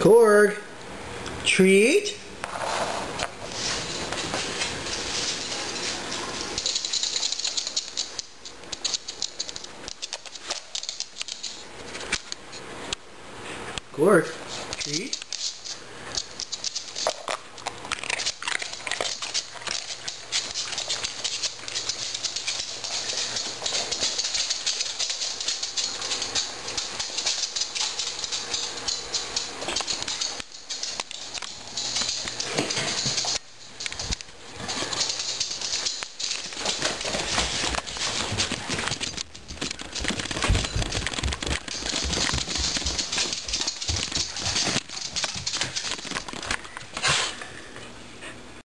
Korg, treat. Korg, treat.